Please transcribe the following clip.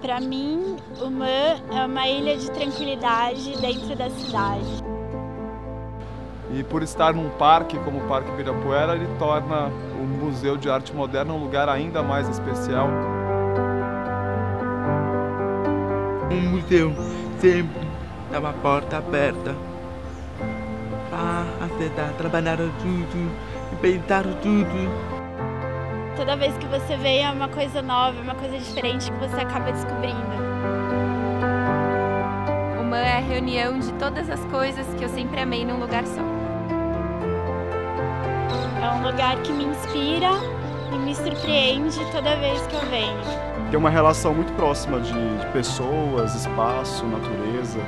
Para mim, o MAN é uma ilha de tranquilidade dentro da cidade. E por estar num parque como o Parque Ibirapuera, ele torna o Museu de Arte Moderna um lugar ainda mais especial. Um museu sempre é uma porta aberta para aceitar, trabalhar tudo, inventar tudo. Toda vez que você vê é uma coisa nova, é uma coisa diferente que você acaba descobrindo. O MAN é a reunião de todas as coisas que eu sempre amei num lugar só. É um lugar que me inspira e me surpreende toda vez que eu venho. Tem uma relação muito próxima de, de pessoas, espaço, natureza.